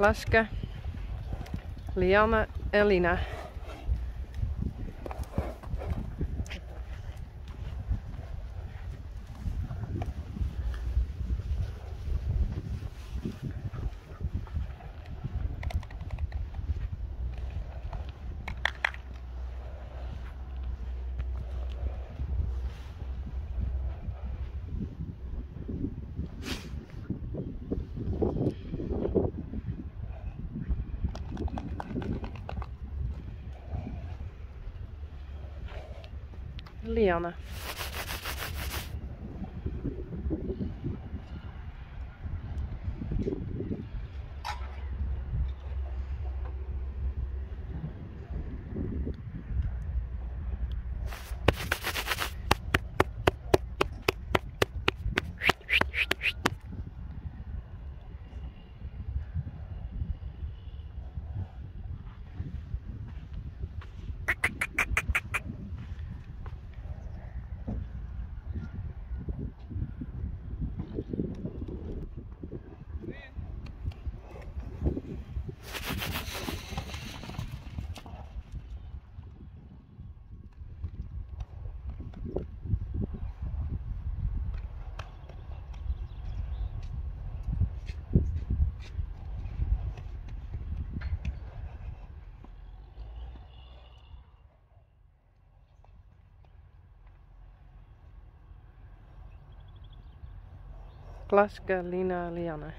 Klaske, Lianne en Lina. Liana. Klaske, Lina, Lianne.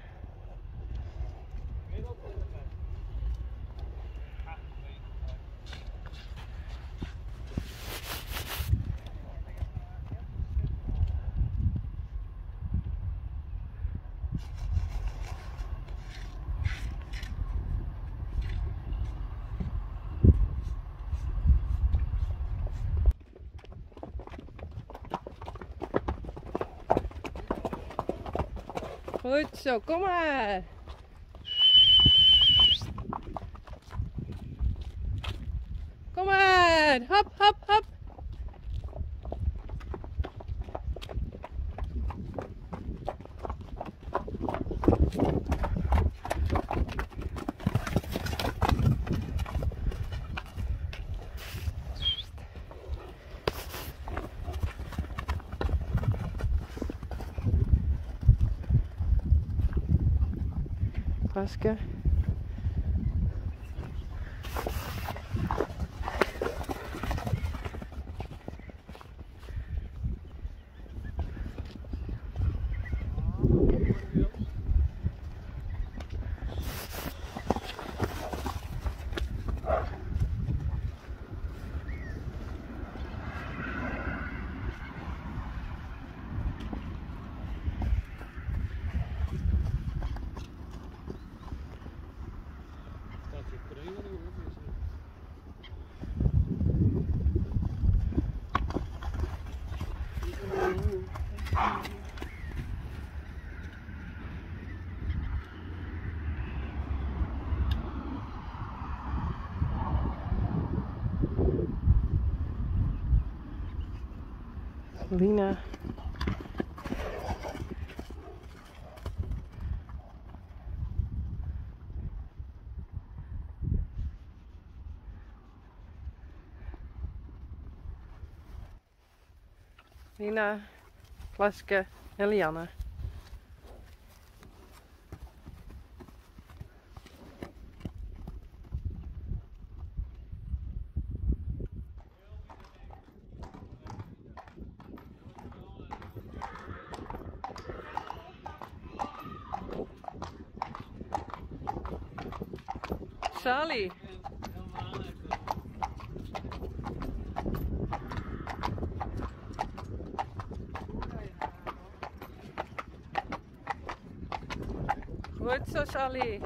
Goed zo, kom maar. Kom maar, hop, hop, hop. presque. Lina. Lina, Klaske en Lianne. Sally. Goed zo, Sally.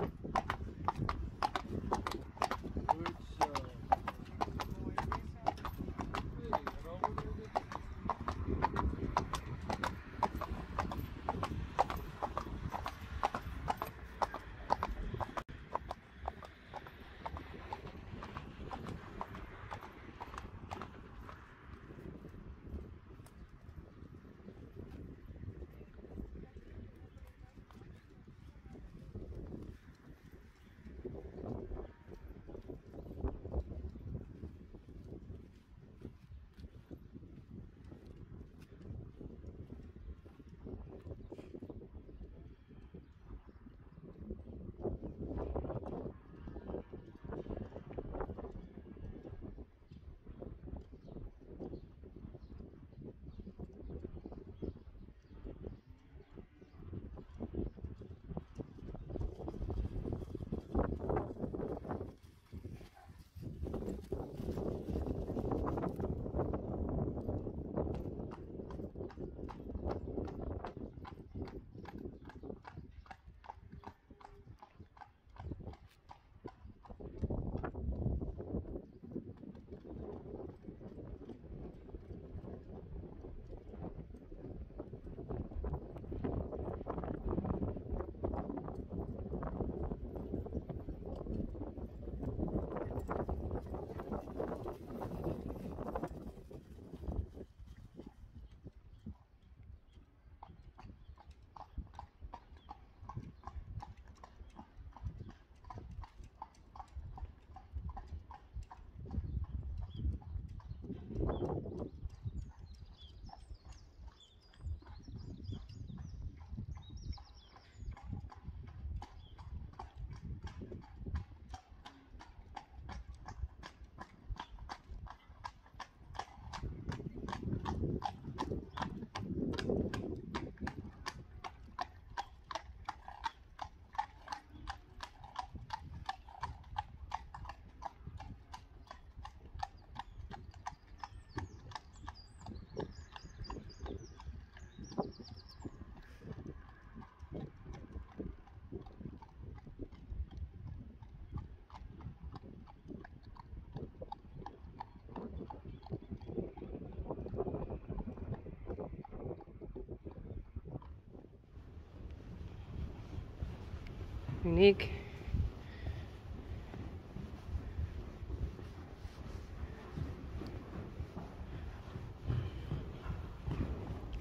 unique.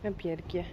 Papierkie.